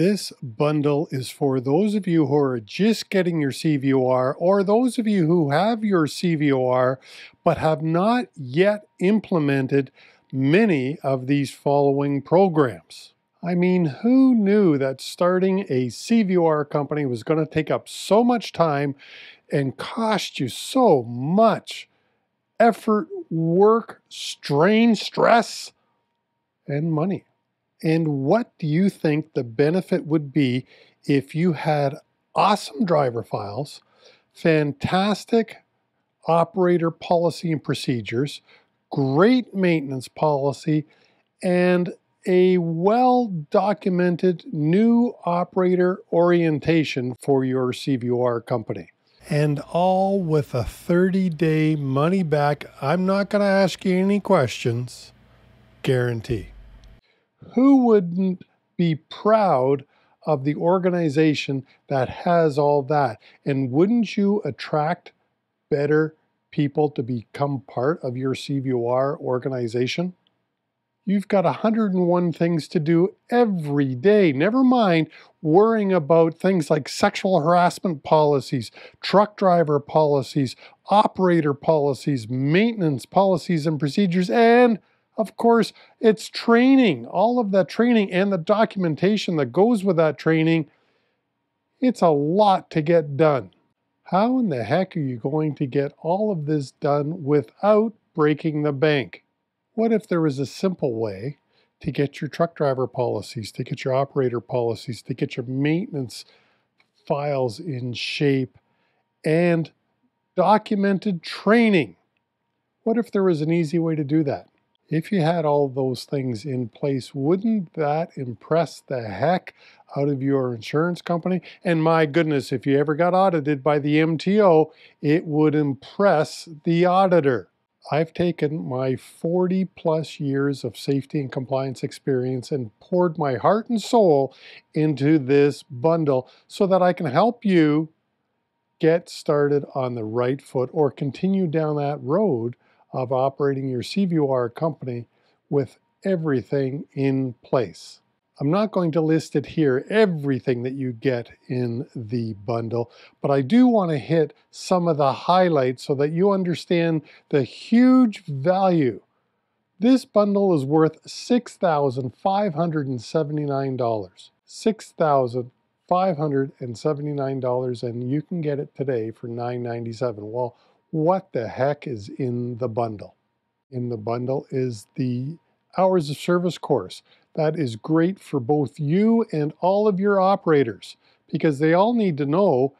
This bundle is for those of you who are just getting your CVOR or those of you who have your CVOR but have not yet implemented many of these following programs. I mean, who knew that starting a CVOR company was going to take up so much time and cost you so much effort, work, strain, stress, and money? And what do you think the benefit would be if you had awesome driver files, fantastic operator policy and procedures, great maintenance policy, and a well documented new operator orientation for your CVOR company. And all with a 30 day money back, I'm not going to ask you any questions, guarantee. Who wouldn't be proud of the organization that has all that? And wouldn't you attract better people to become part of your CVOR organization? You've got 101 things to do every day. Never mind worrying about things like sexual harassment policies, truck driver policies, operator policies, maintenance policies and procedures, and of course, it's training. All of that training and the documentation that goes with that training, it's a lot to get done. How in the heck are you going to get all of this done without breaking the bank? What if there was a simple way to get your truck driver policies, to get your operator policies, to get your maintenance files in shape and documented training? What if there was an easy way to do that? If you had all those things in place, wouldn't that impress the heck out of your insurance company? And my goodness, if you ever got audited by the MTO, it would impress the auditor. I've taken my 40 plus years of safety and compliance experience and poured my heart and soul into this bundle so that I can help you get started on the right foot or continue down that road of operating your CVOR company with everything in place. I'm not going to list it here, everything that you get in the bundle, but I do want to hit some of the highlights so that you understand the huge value. This bundle is worth $6,579. $6,579 and you can get it today for 997. Well, what the heck is in the bundle? In the bundle is the hours of service course. That is great for both you and all of your operators because they all need to know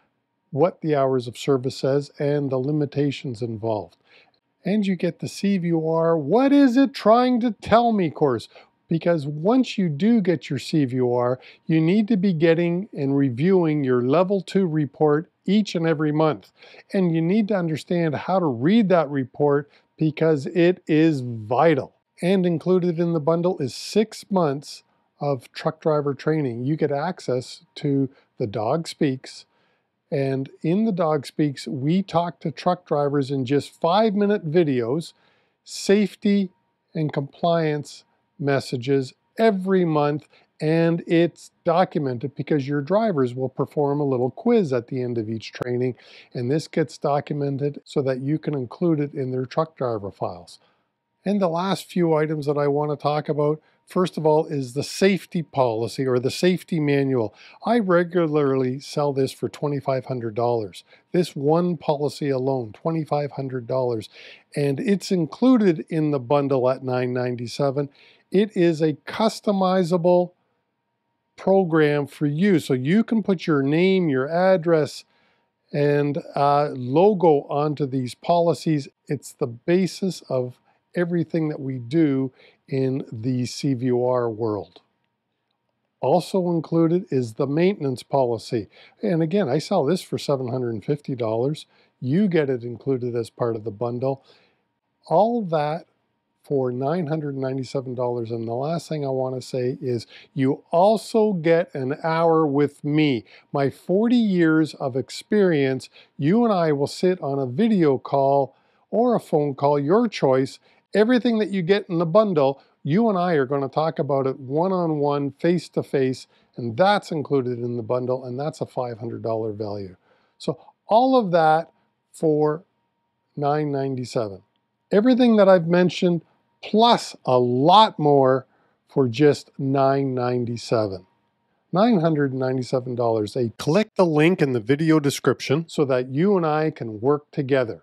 what the hours of service says and the limitations involved. And you get the CVOR, what is it trying to tell me course? Because once you do get your CVOR, you need to be getting and reviewing your level two report each and every month. And you need to understand how to read that report because it is vital. And included in the bundle is six months of truck driver training. You get access to the Dawg Speaks. And in the Dawg Speaks, we talk to truck drivers in just five minute videos, safety and compliance messages every month and it's documented because your drivers will perform a little quiz at the end of each training and this gets documented so that you can include it in their truck driver files. And the last few items that I want to talk about, first of all, is the safety policy or the safety manual. I regularly sell this for $2,500. This one policy alone, $2,500, and it's included in the bundle at $997. It is a customizable program for you. So you can put your name, your address, and uh, logo onto these policies. It's the basis of everything that we do in the CVOR world. Also included is the maintenance policy. And again, I sell this for $750. You get it included as part of the bundle. All that for $997. And the last thing I want to say is you also get an hour with me. My 40 years of experience, you and I will sit on a video call or a phone call, your choice. Everything that you get in the bundle, you and I are going to talk about it one-on-one, face-to-face, and that's included in the bundle, and that's a $500 value. So all of that for 997. Everything that I've mentioned, plus a lot more for just 997. $997. A click the link in the video description so that you and I can work together.